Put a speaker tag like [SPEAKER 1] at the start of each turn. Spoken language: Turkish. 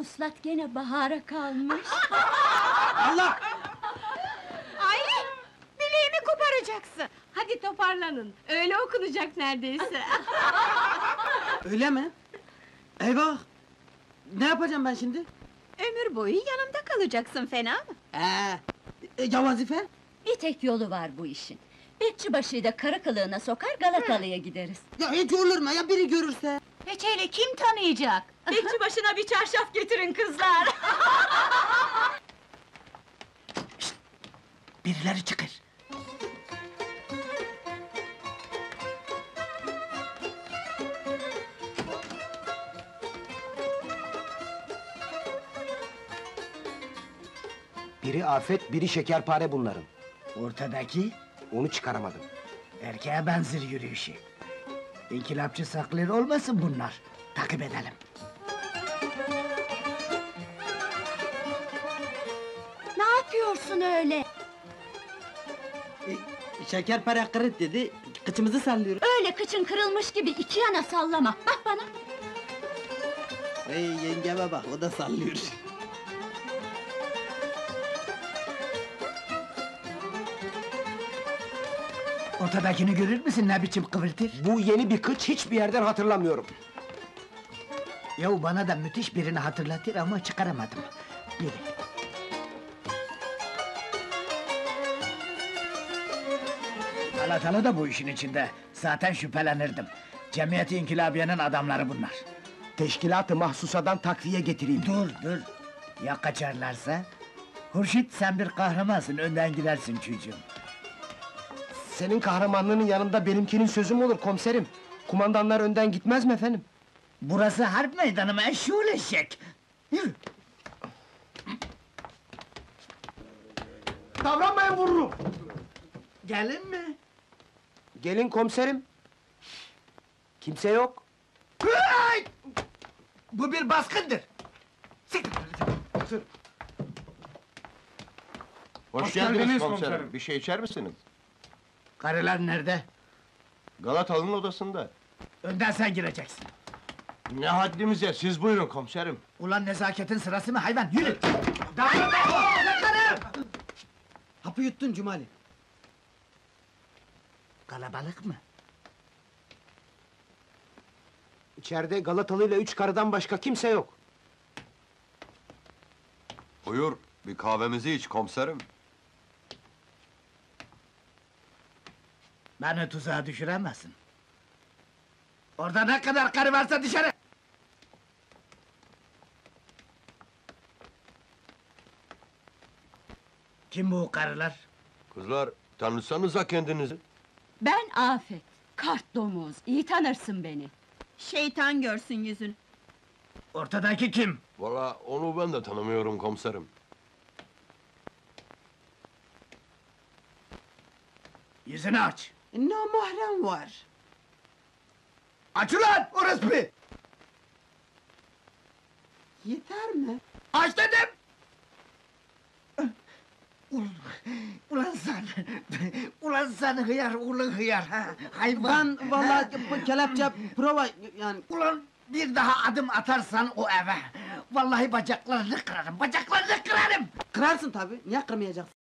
[SPEAKER 1] Vuslat gene bahara kalmış.
[SPEAKER 2] Allah!
[SPEAKER 3] Ay! Bileğimi koparacaksın. Hadi toparlanın. Öyle okunacak neredeyse.
[SPEAKER 2] Öyle mi? Eyvah! Ne yapacağım ben şimdi?
[SPEAKER 3] Ömür boyu yanımda kalacaksın fena mı?
[SPEAKER 2] Ee, e, ya vazife?
[SPEAKER 1] Bir tek yolu var bu işin. Bekçibaşı'yı da kara kılığına sokar Galatalı'ya gideriz.
[SPEAKER 2] Ya hiç olur mu ya biri görürse?
[SPEAKER 3] Hele kim tanıyacak?
[SPEAKER 1] Bekçi başına bir çarşaf getirin kızlar.
[SPEAKER 2] Birileri çıkır.
[SPEAKER 4] Biri afet, biri şekerpare bunların.
[SPEAKER 5] Ortadaki
[SPEAKER 4] Onu çıkaramadım.
[SPEAKER 5] erkeğe benzer yürüyüşü. İnkılapçı saklar olmasın bunlar. Takip edelim.
[SPEAKER 1] Yapıyorsun öyle?
[SPEAKER 2] E, şekerpare kırık dedi, kıçımızı sallıyor.
[SPEAKER 1] Öyle kıçın kırılmış gibi iki yana sallama. Bak bana.
[SPEAKER 2] Ey yengeme bak, o da sallıyor.
[SPEAKER 5] Ortadakini görür müsün ne biçim kıvırtır?
[SPEAKER 4] Bu yeni bir kıç hiçbir yerden hatırlamıyorum.
[SPEAKER 5] Yahu bana da müthiş birini hatırlatır ama çıkaramadım. Yürü. Galatalı da bu işin içinde. Zaten şüphelenirdim. Cemiyeti İnkılabiye'nin adamları bunlar.
[SPEAKER 4] Teşkilat-ı mahsusadan takviye getireyim.
[SPEAKER 5] Dur dur. Ya kaçarlarsa? Hurşit sen bir kahramansın, önden gidersin çocuğum.
[SPEAKER 4] Senin kahramanlığının yanında benimkinin sözü mü olur komiserim? Kumandanlar önden gitmez mi efendim?
[SPEAKER 5] Burası harp meydanı mı eşşoğlu eşek? Yürü!
[SPEAKER 4] Davranmayın vururum!
[SPEAKER 5] Gelin mi?
[SPEAKER 4] Gelin komiserim. Kimse yok.
[SPEAKER 5] Bu bir baskındır! Sık!
[SPEAKER 6] Hoş, geldiniz, komiserim. Bir şey içer misiniz?
[SPEAKER 5] Karılar nerede?
[SPEAKER 6] Galatalı'nın odasında.
[SPEAKER 5] Önden sen gireceksin.
[SPEAKER 6] Ne haddimize, siz buyurun komiserim.
[SPEAKER 5] Ulan nezaketin sırası mı hayvan? Yürü! Davran be!
[SPEAKER 2] Hapı yuttun Cumali.
[SPEAKER 5] Kalabalık mı?
[SPEAKER 4] İçeride Galatalı ile üç karıdan başka kimse yok.
[SPEAKER 7] Buyur, bir kahvemizi iç komiserim.
[SPEAKER 5] Beni tuzağa düşüremezsin. Orada ne kadar karı varsa dışarı! Kim bu karılar?
[SPEAKER 7] Kızlar, tanısanıza kendinizi.
[SPEAKER 1] Ben Afet. Kart domuz. iyi tanırsın beni.
[SPEAKER 3] Şeytan görsün yüzün.
[SPEAKER 5] Ortadaki kim?
[SPEAKER 7] Valla onu ben de tanımıyorum komiserim.
[SPEAKER 5] Yüzünü aç!
[SPEAKER 2] Namahrem var.
[SPEAKER 5] Aç ulan orospu!
[SPEAKER 2] Yeter mi?
[SPEAKER 5] Aç dedim! Ulan, ulan sen, ulan sen hıyar, ulan hıyar ha, hayvan!
[SPEAKER 2] Ben vallahi bu kelepçe prova yani
[SPEAKER 5] Ulan bir daha adım atarsan o eve, vallahi bacaklarını kırarım, bacaklarını kırarım!
[SPEAKER 2] kırarsın tabi. Niye kırmayacaksın?